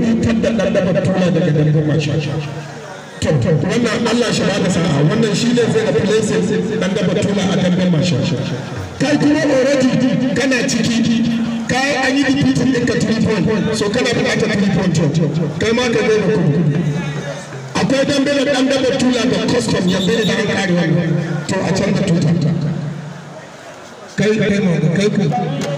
daga damben masha to wannan Allah shi ba da sa'a. Wannan shi ne zai replace dan da batula a damben masha kai kuma already kana ciki. Kai an yi defeating ɗinka 3 point. So kana buƙatar 3 point kai ma ka zai da akwai dambe da dan da da custom yanzu da an kare wannan to a can da tuta kai kai ma kai ku.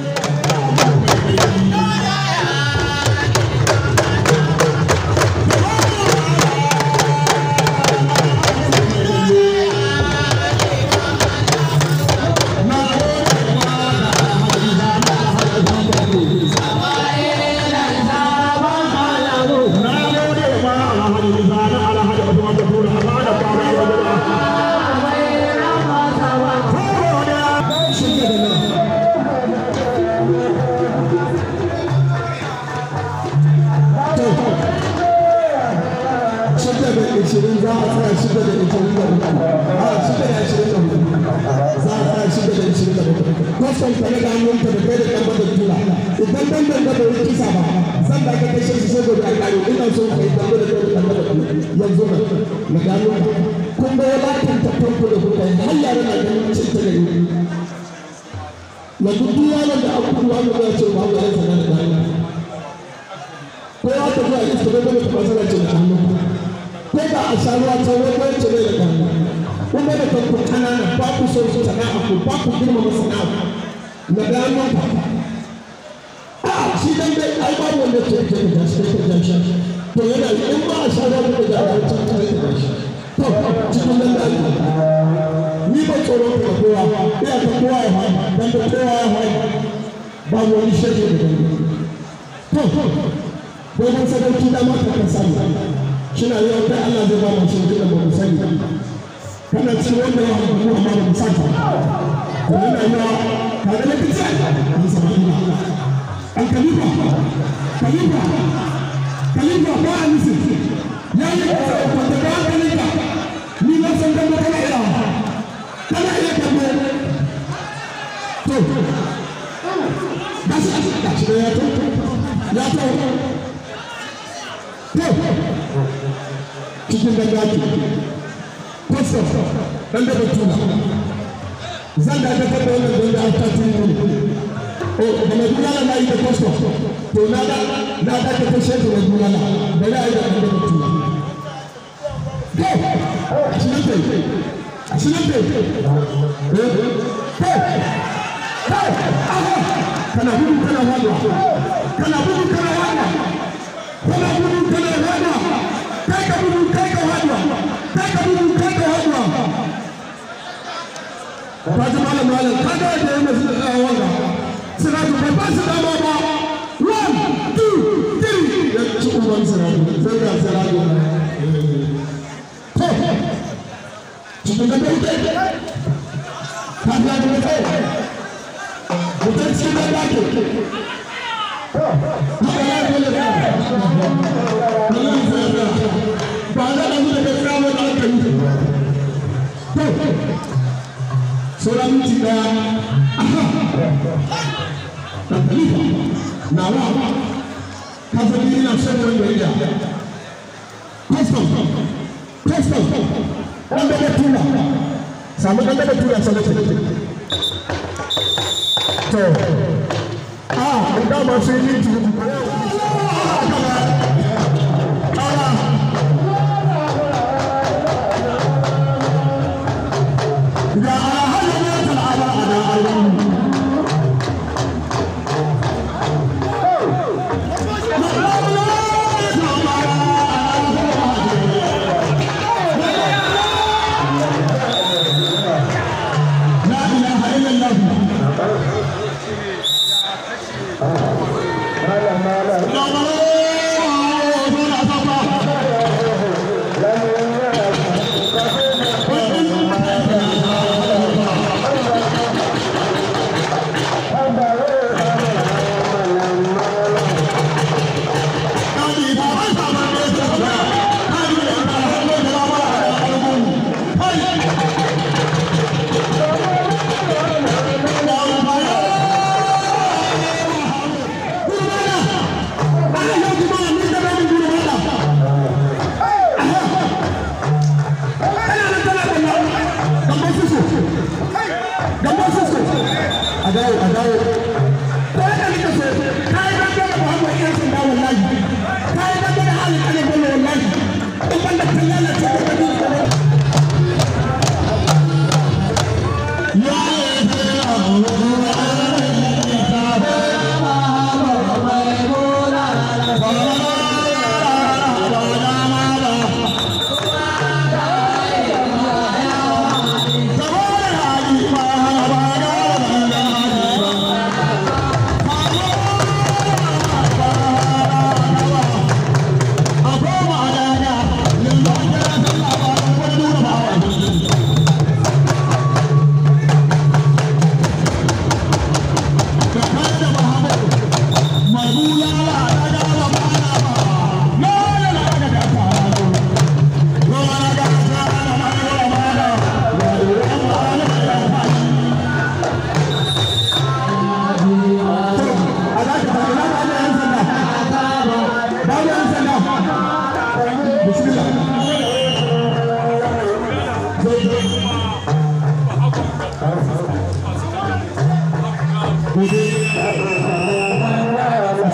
Cin ta da yi yanzu duk yaron da aka kuwa ga ya ce ba ga ya sanar da gano ko ya tafi a iska da kuma ta masana ce da hannu ko da a sha ruwa ta wani wani ce da gano kuma da kanku kanana ba ku so su sana'a ku ba ku girmama sana'a na ka a shi dan dai ai ba wanda ke da shi da shi to yana in ba a sha ruwa da da ta ta da shi to cikin da ni ba tsoro ka kowa ina ta kowa ya hawa dan da kowa ya hawa ba wani shege da gani to domin sadauki da mata kan sani kina yau kai Allah zai ba mu shi da ba mu sani kana cin wanda ya haɗu mu amma ba mu sani ko ina yawa ka da lokaci ni sama ina an kalifa kalifa kalifa ba a nisi ya yi kasa wanda ba ni na san da kana iya kana iya kallo to. Ba shi a shi ya to. Ya to. Cikin dangaki kwastam dan da batuna zan da aka da wannan don da aka tuni o da mai bulala na yi da kwastam to na da na da ka kashe da mai bulala da na yi da dan da batuna kana gudu kana wani kana gudu kana wani kana gudu wanda dama ba one two three. Custom, custom, custom. Wanda ya tura samu ɗan daga tura sa nake to a da ma sai yi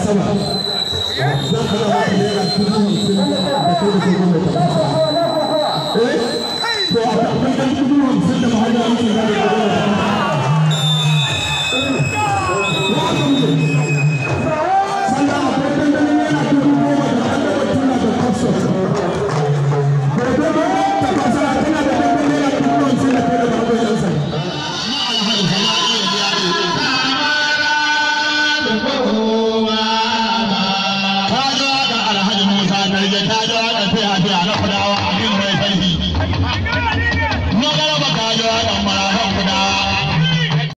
sama zan hana maka naira dubu hamsin da kai da kai goma